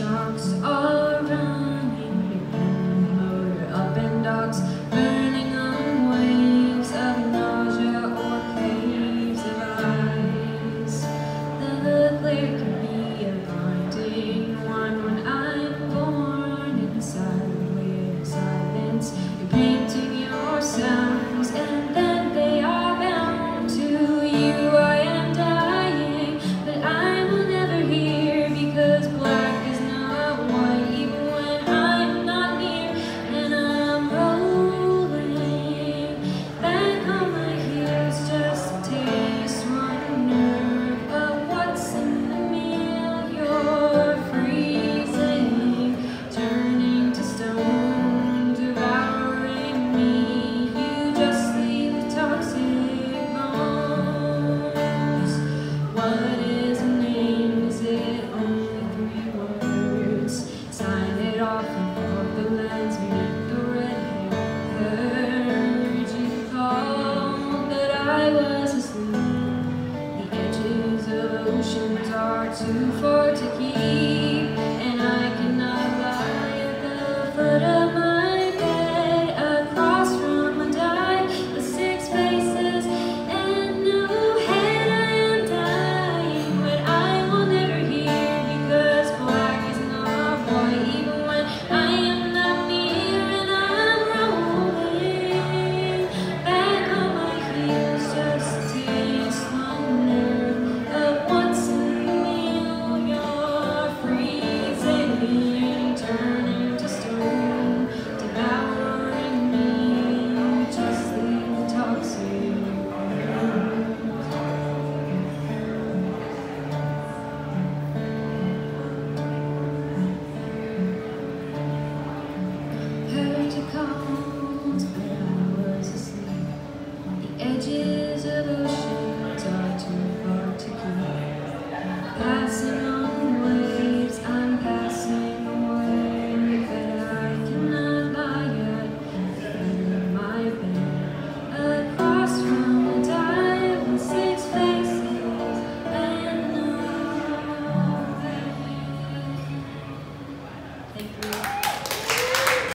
electric too far